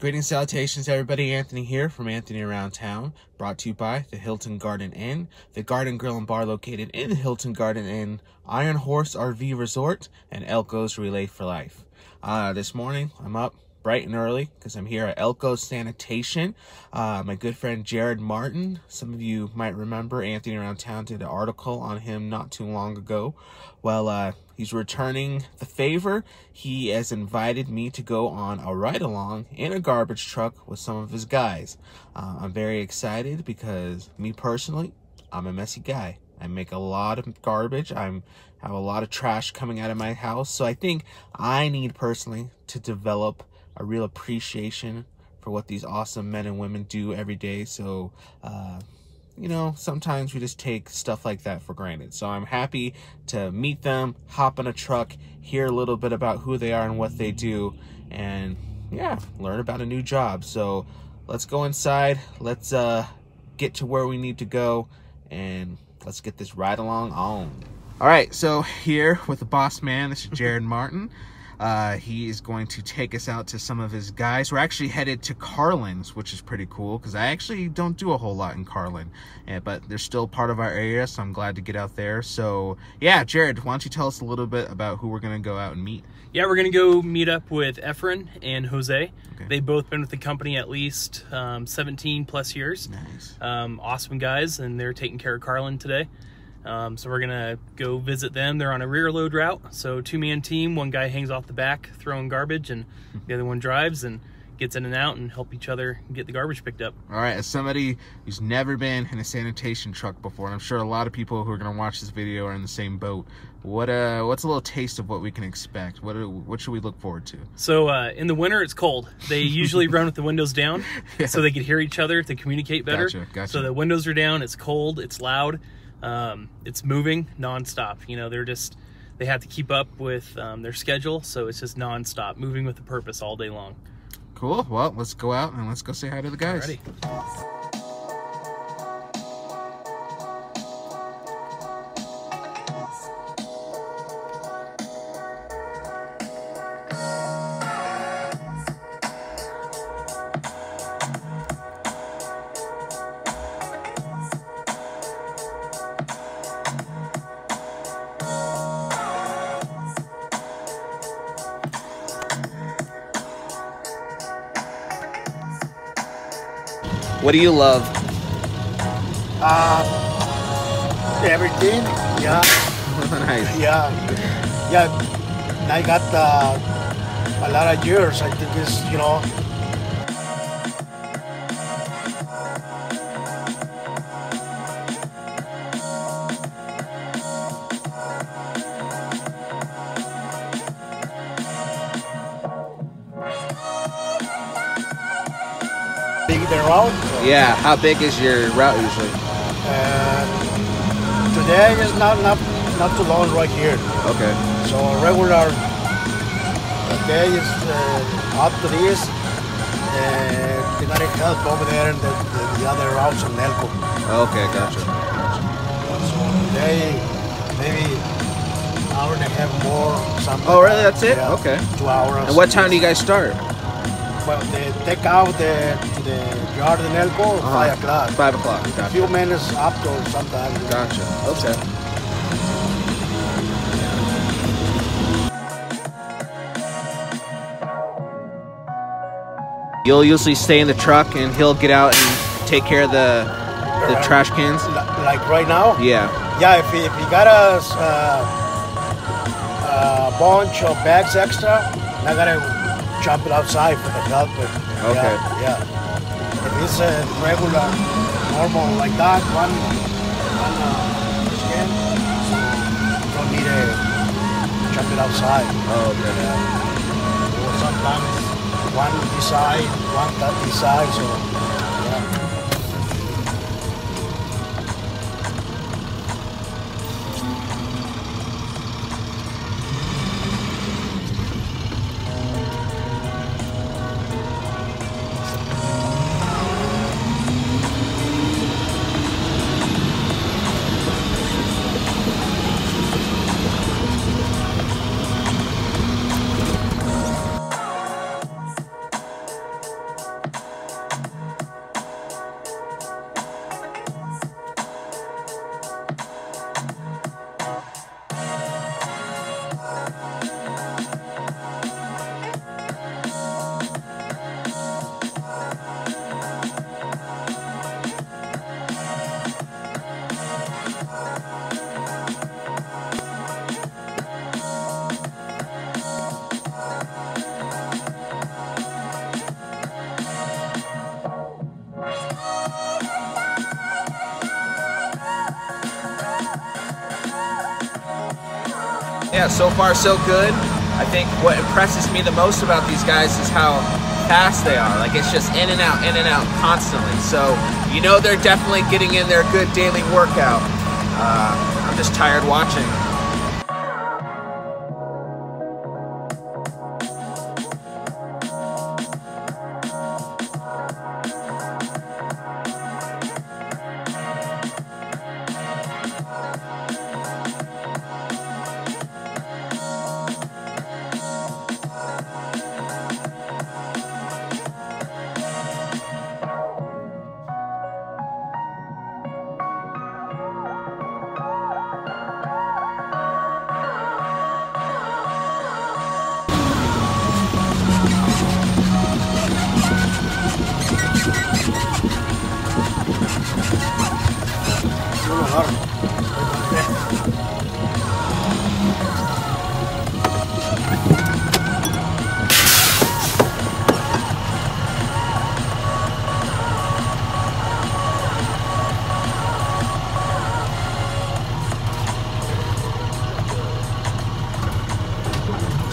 Greetings, salutations, everybody. Anthony here from Anthony Around Town, brought to you by the Hilton Garden Inn, the Garden Grill and Bar located in the Hilton Garden Inn, Iron Horse RV Resort, and Elko's Relay for Life. Uh, this morning, I'm up bright and early because I'm here at Elko Sanitation. Uh, my good friend Jared Martin, some of you might remember Anthony Around Town did an article on him not too long ago. Well, uh, he's returning the favor. He has invited me to go on a ride along in a garbage truck with some of his guys. Uh, I'm very excited because me personally, I'm a messy guy. I make a lot of garbage. I'm have a lot of trash coming out of my house. So I think I need personally to develop a real appreciation for what these awesome men and women do every day. So, uh, you know, sometimes we just take stuff like that for granted. So I'm happy to meet them, hop in a truck, hear a little bit about who they are and what they do, and yeah, learn about a new job. So let's go inside. Let's uh, get to where we need to go, and let's get this ride along on. All right, so here with the boss man, this is Jared Martin. Uh, he is going to take us out to some of his guys. We're actually headed to Carlin's, which is pretty cool because I actually don't do a whole lot in Carlin, yeah, but they're still part of our area, so I'm glad to get out there. So, yeah, Jared, why don't you tell us a little bit about who we're going to go out and meet? Yeah, we're going to go meet up with Efren and Jose. Okay. They've both been with the company at least um, 17 plus years. Nice. Um, awesome guys, and they're taking care of Carlin today. Um, so we're gonna go visit them. They're on a rear load route, so two man team. One guy hangs off the back throwing garbage, and the other one drives and gets in and out and help each other get the garbage picked up. All right, as somebody who's never been in a sanitation truck before, and I'm sure a lot of people who are gonna watch this video are in the same boat. What uh, what's a little taste of what we can expect? What what should we look forward to? So uh, in the winter, it's cold. They usually run with the windows down, yeah. so they can hear each other to communicate better. Gotcha, gotcha. So the windows are down. It's cold. It's loud. Um, it's moving nonstop. You know, they're just they have to keep up with um, their schedule, so it's just nonstop, moving with a purpose all day long. Cool. Well, let's go out and let's go say hi to the guys. Alrighty. What do you love? Uh, everything. Yeah. nice. Yeah. Yeah. I got uh, a lot of years. I think it's, you know, Yeah, how big is your route usually? Uh, today is not not not too long right here. Okay. So regular day is uh, up to this, they got help over there and the, the, the other routes in Elko. Okay, gotcha. gotcha. So today maybe hour and a half more. Something. Oh, really? That's it? Yeah, okay. Two hours. And what time do you guys start? Well, they take out the the yard in Elko uh -huh. five o'clock. Five o'clock. Gotcha. A few minutes after sometimes. Gotcha. Okay. You'll usually stay in the truck, and he'll get out and take care of the the uh, trash cans. Like right now. Yeah. Yeah. If he, if he got a, uh, a bunch of bags extra, I gotta jump it outside for the help. Okay. Yeah. yeah it's a regular, normal like that, one, one uh, skin, so you don't need to jump it outside. Oh, okay. Yeah. Sometimes one this side, one that this side, so Yeah, so far so good. I think what impresses me the most about these guys is how fast they are. Like it's just in and out, in and out constantly. So you know they're definitely getting in their good daily workout. Uh, I'm just tired watching.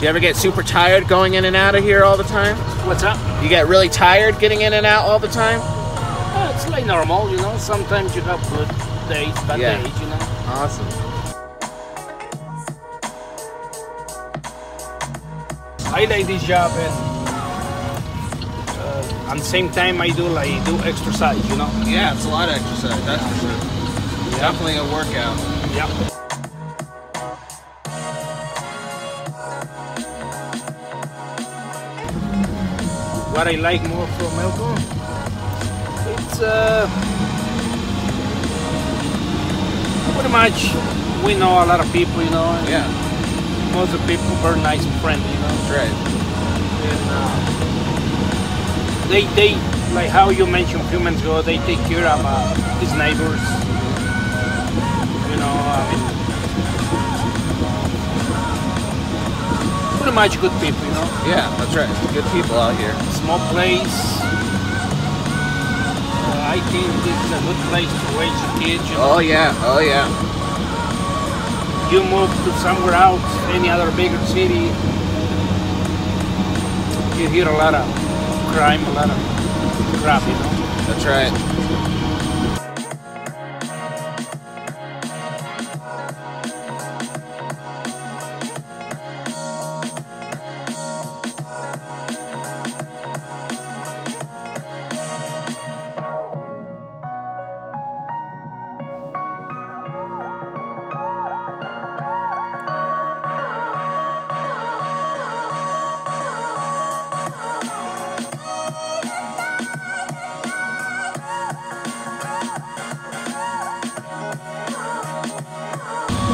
You ever get super tired going in and out of here all the time? What's up? You get really tired getting in and out all the time? Uh, it's like normal, you know. Sometimes you have good bad Yeah. days, you know. Awesome. I like this job and uh, at the same time I do like do exercise, you know. Yeah, it's a lot of exercise, that's for sure. Definitely a workout. Yeah. What I like more from Elko, it's uh, pretty much we know a lot of people, you know. and Yeah, Most of the people very nice and friendly, you know. that's right. and uh, they they like how you mentioned a few minutes ago they take care of uh, his neighbors you know I mean pretty much good people you know Yeah, that's right. Good people out here. small place I think this is a good place to raise your kids you know Oh yeah, oh yeah. you move to somewhere else any other bigger city you hear a lot of crime a lot of crap you know That's right.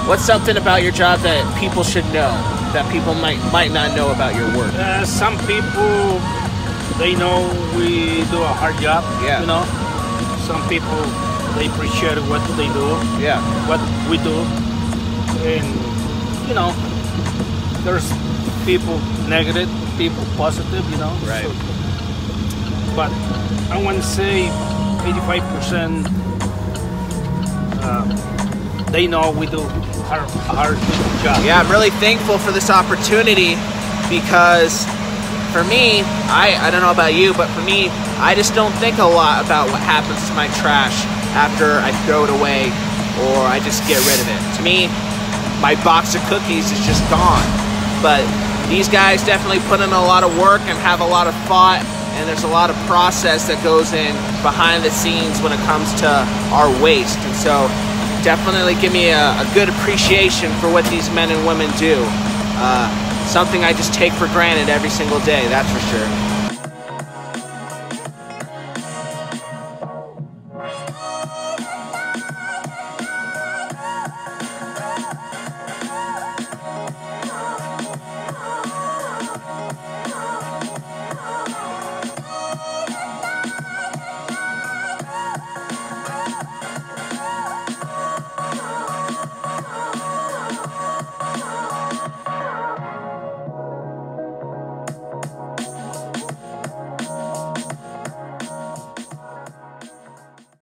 What's something about your job that people should know that people might might not know about your work? Uh, some people they know we do a hard job. Yeah. You know, some people they appreciate what they do, Yeah, what we do, and you know, there's people negative, people positive. You know. Right. So- but I want to say 85 percent. Uh, they know we do job. yeah. I'm really thankful for this opportunity because for me, I I don't know about you, but for me, I just don't think a lot about what happens to my trash after I throw it away or I just get rid of it. To me, my box of cookies is just gone. But these guys definitely put in a lot of work and have a lot of thought, and there's a lot of process that goes in behind the scenes when it comes to our waste. And so, definitely give me a, a good appreciation for what these men and women do. Uh, something I just take for granted every single day, that's for sure.